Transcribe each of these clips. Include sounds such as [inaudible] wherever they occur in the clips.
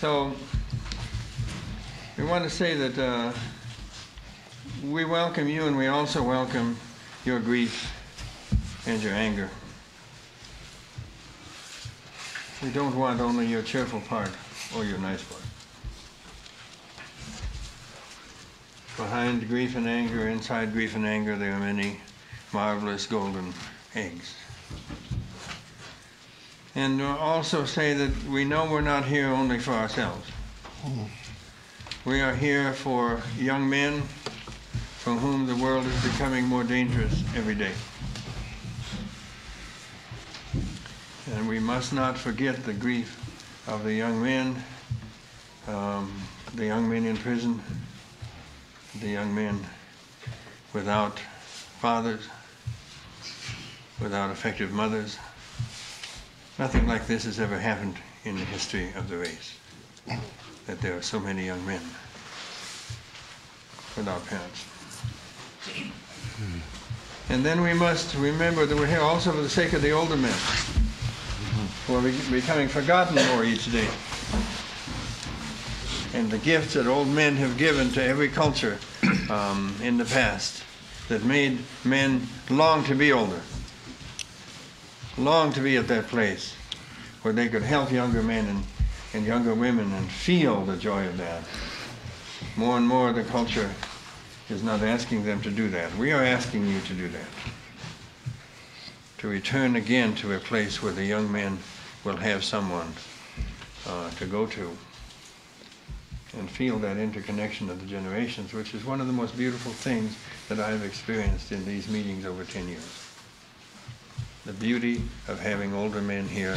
So, we want to say that uh, we welcome you and we also welcome your grief and your anger. We don't want only your cheerful part or your nice part. Behind grief and anger, inside grief and anger, there are many marvelous golden eggs. And also say that we know we're not here only for ourselves. We are here for young men for whom the world is becoming more dangerous every day. And we must not forget the grief of the young men, um, the young men in prison, the young men without fathers, without effective mothers. Nothing like this has ever happened in the history of the race, that there are so many young men without parents. And then we must remember that we're here also for the sake of the older men, who are becoming forgotten more each day. And the gifts that old men have given to every culture [clears throat] um, in the past that made men long to be older, long to be at that place where they could help younger men and, and younger women and feel the joy of that. More and more the culture is not asking them to do that. We are asking you to do that. To return again to a place where the young men will have someone uh, to go to and feel that interconnection of the generations, which is one of the most beautiful things that I've experienced in these meetings over 10 years. The beauty of having older men here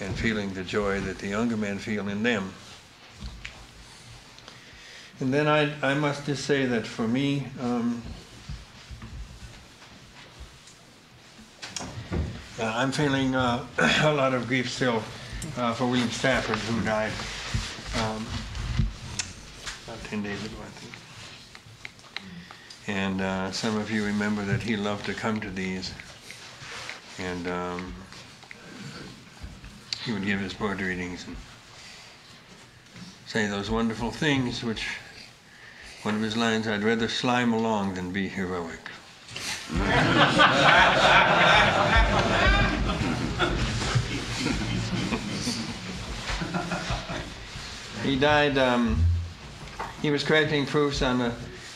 and feeling the joy that the younger men feel in them. And then I, I must just say that for me, um, uh, I'm feeling uh, [coughs] a lot of grief still uh, for William Stafford, who died um, about 10 days ago, I think. And uh, some of you remember that he loved to come to these. And um, he would give his poetry readings and say those wonderful things, which one of his lines, I'd rather slime along than be heroic. [laughs] he died, um, he was correcting proofs on the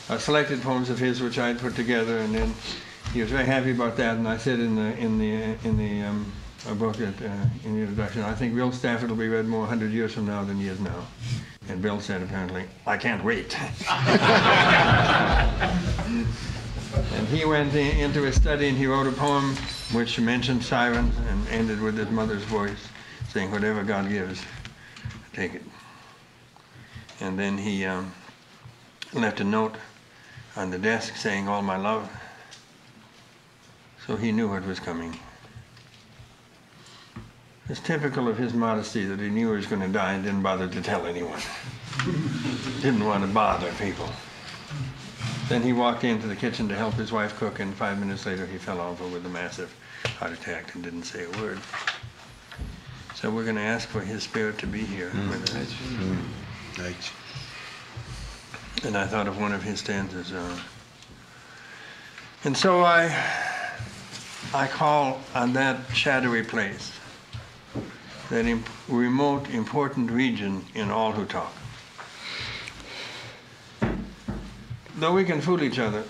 uh, selected poems of his, which I'd put together, and then he was very happy about that. And I said in the in the in the um, a book that, uh, in the introduction, I think Bill Stafford will be read more 100 years from now than he is now. And Bill said apparently, I can't wait. [laughs] and he went in, into his study and he wrote a poem which mentioned sirens and ended with his mother's voice saying, whatever God gives, take it. And then he um, left a note on the desk saying, all my love. So he knew what was coming. It's typical of his modesty that he knew he was going to die and didn't bother to tell anyone. [laughs] didn't want to bother people. Then he walked into the kitchen to help his wife cook, and five minutes later he fell over with a massive heart attack and didn't say a word. So we're going to ask for his spirit to be here with us. And I thought of one of his stanzas. Uh, and so I, I call on that shadowy place, that imp- remote, important region in all who talk. Though we can fool each other,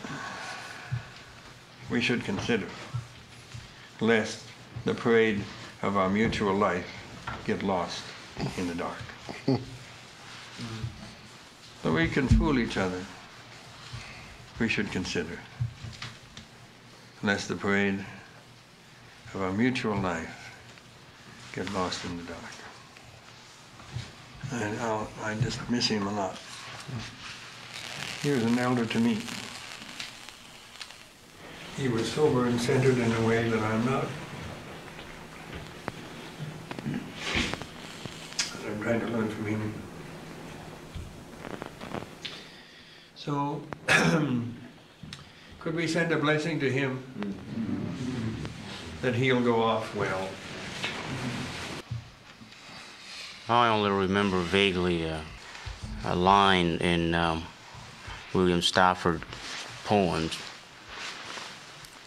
we should consider, lest the parade of our mutual life get lost in the dark. [laughs] Though we can fool each other, we should consider, lest the parade of our mutual life get lost in the dark. And I'll, I just miss him a lot. He was an elder to me. He was sober and centered in a way that I'm not. I'm trying to learn from him. So [clears throat] Could we send a blessing to him? That he'll go off well. I only remember vaguely uh, a line in um, William Stafford poems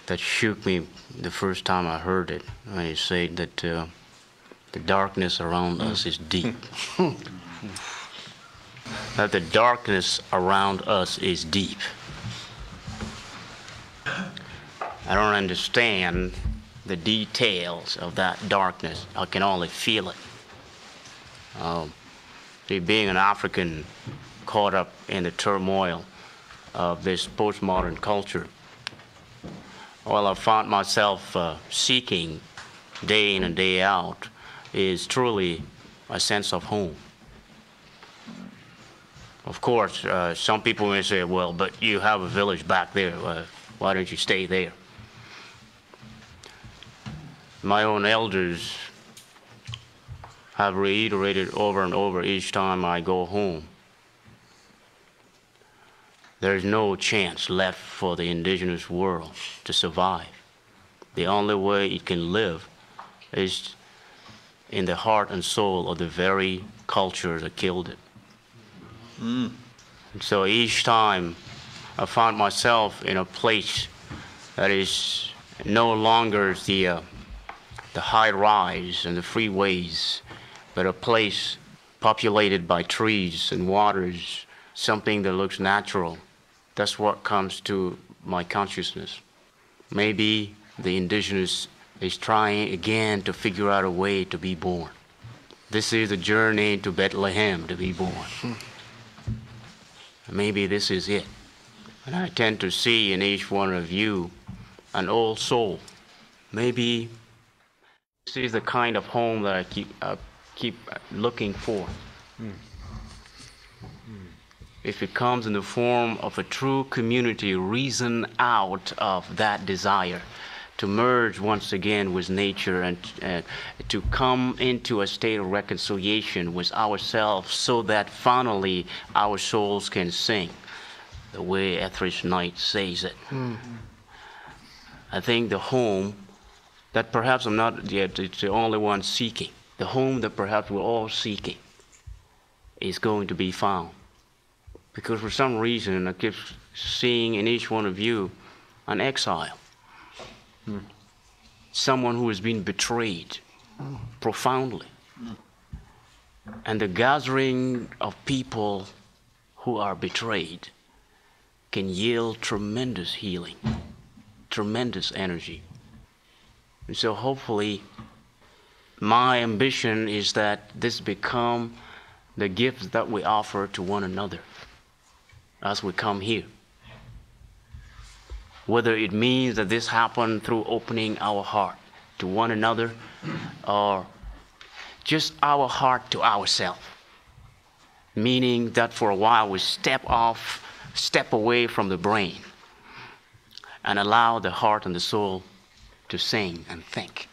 that shook me the first time I heard it. When he said that uh, the darkness around us is deep. [laughs] that the darkness around us is deep. I don't understand the details of that darkness. I can only feel it. Um, see, being an African caught up in the turmoil of this postmodern culture, well, I found myself uh, seeking day in and day out is truly a sense of home. Of course, uh, some people may say, well, but you have a village back there. Uh, why don't you stay there? My own elders have reiterated over and over each time I go home. There's no chance left for the indigenous world to survive. The only way it can live is in the heart and soul of the very culture that killed it. Mm. So each time I found myself in a place that is no longer the, uh, the high rise and the freeways, but a place populated by trees and waters, something that looks natural. That's what comes to my consciousness. Maybe the indigenous is trying again to figure out a way to be born. This is a journey to Bethlehem to be born. Maybe this is it. And I tend to see in each one of you an old soul. Maybe this is the kind of home that I keep, uh, keep looking for. Mm. If it comes in the form of a true community, reason out of that desire to merge once again with nature and uh, to come into a state of reconciliation with ourselves so that finally our souls can sing the way Etheridge Knight says it. Mm-hmm. I think the home that perhaps I'm not yet the only one seeking, the home that perhaps we're all seeking is going to be found. Because for some reason I keep seeing in each one of you an exile Mm. Someone who has been betrayed mm. profoundly. And the gathering of people who are betrayed can yield tremendous healing, tremendous energy. And so hopefully, my ambition is that this become the gifts that we offer to one another as we come here whether it means that this happened through opening our heart to one another or just our heart to ourselves. Meaning that for a while we step off, step away from the brain and allow the heart and the soul to sing and think.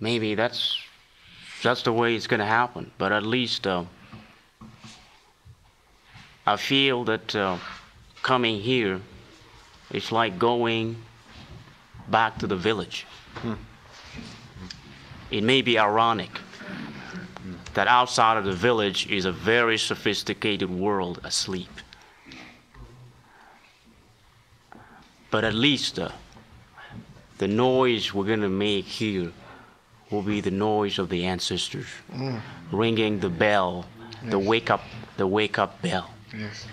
Maybe that's that's the way it's going to happen. But at least uh, I feel that uh, coming here it's like going back to the village. Hmm. It may be ironic that outside of the village is a very sophisticated world asleep. But at least uh, the noise we're going to make here will be the noise of the ancestors mm. ringing the bell, yes. the wake up, the wake up bell. Yes.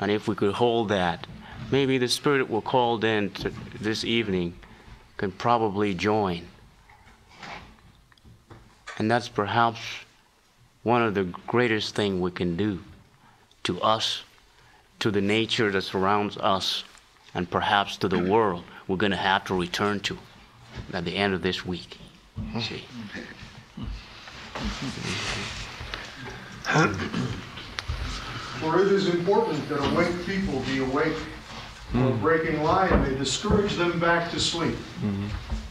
And if we could hold that maybe the spirit we're called in to this evening can probably join. And that's perhaps one of the greatest things we can do to us, to the nature that surrounds us, and perhaps to the world we're going to have to return to at the end of this week. See? For it is important that awake people be awake or hmm. breaking line may discourage them back to sleep. Mm-hmm.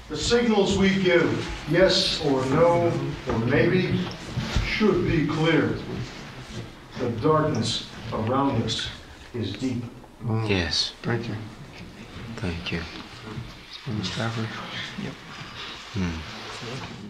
The signals we give, yes or no, or maybe, should be clear. The darkness around us is deep. Hmm. Yes, Thank you. thank you. Mr. Stafford? Hmm.